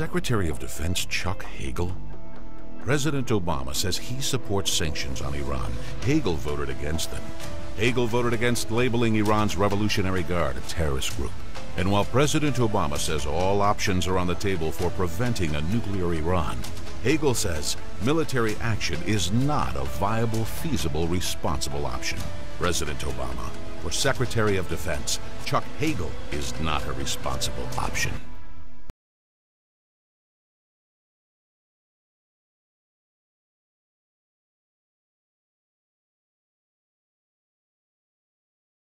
Secretary of Defense Chuck Hagel? President Obama says he supports sanctions on Iran. Hagel voted against them. Hagel voted against labeling Iran's Revolutionary Guard a terrorist group. And while President Obama says all options are on the table for preventing a nuclear Iran, Hagel says military action is not a viable, feasible, responsible option. President Obama, or Secretary of Defense, Chuck Hagel is not a responsible option.